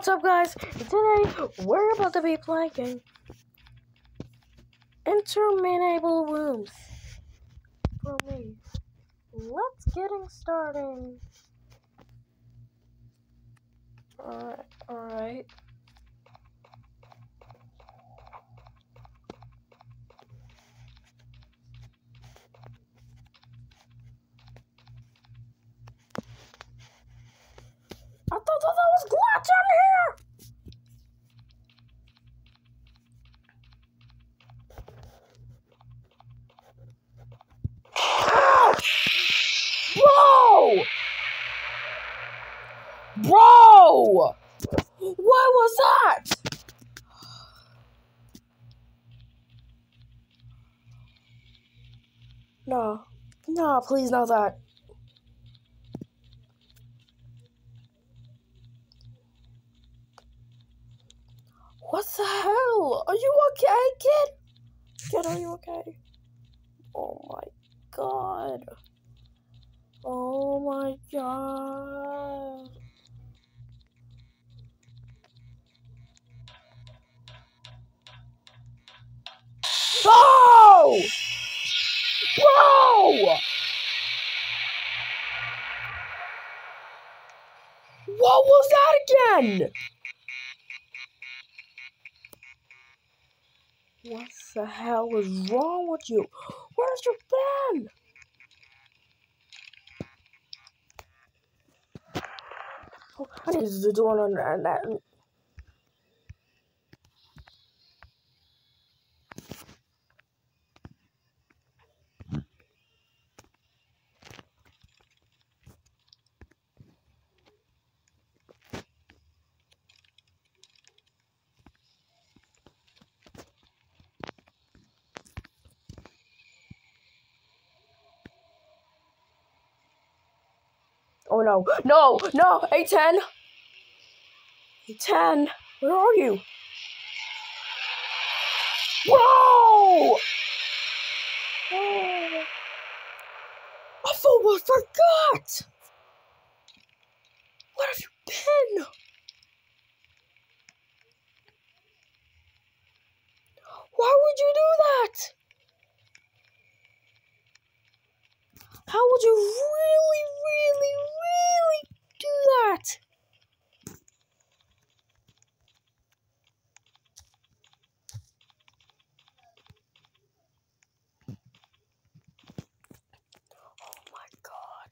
what's up guys? Today we're about to be playing interminable rooms for me. Let's getting started. Alright, alright. I thought that was glass on here! Ow! Bro! Bro! What was that? No. No, please not that. What the hell? Are you okay, kid? Kid, are you okay? Oh my god. Oh my god. Oh! Again? What the hell is wrong with you? Where's your pen? Oh, I need to do one on that. Oh no, no, no, A10! A10, where are you? Whoa! Oh. I forgot! What have you been? Why would you do that? How would you really, really, really do that? Oh my god.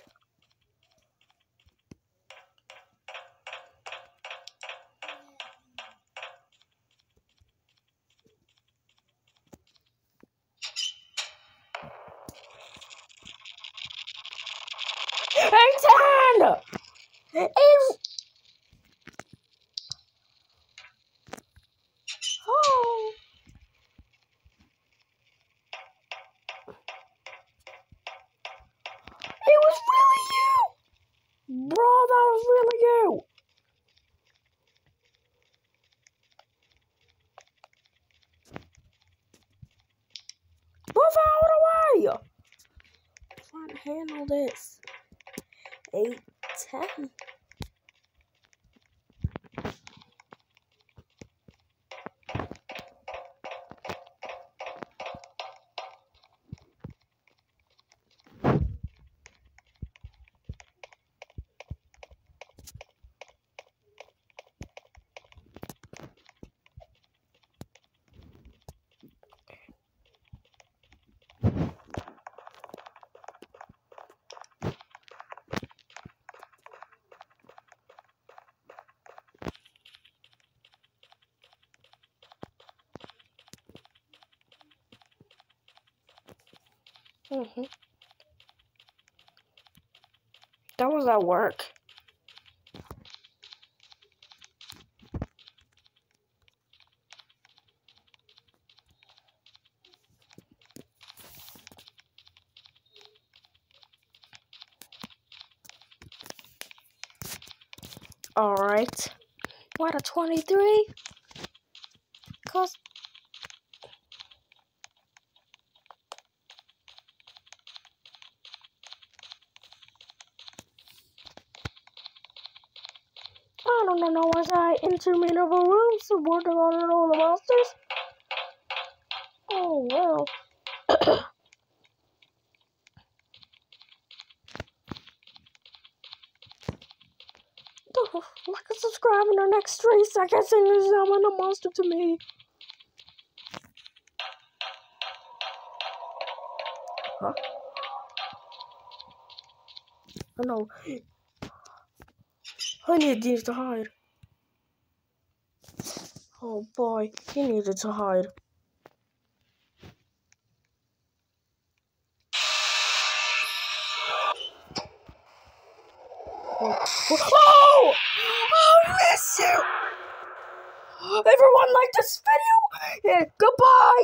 Eighteen! Eight. Oh. It was really you! Bro, that was really you! Move out of the way! Trying to handle this. Eight, ten. Mm-hmm. That was at work. Alright. What a 23? Cause I don't know as I interminable rooms working on all the monsters? Oh well. like and subscribe in our next three seconds and summon a monster to me. Huh? Oh no. I need these to hide. Oh boy, he needed to hide. Oh! Oh! Miss you! Everyone like this video? Yeah, goodbye!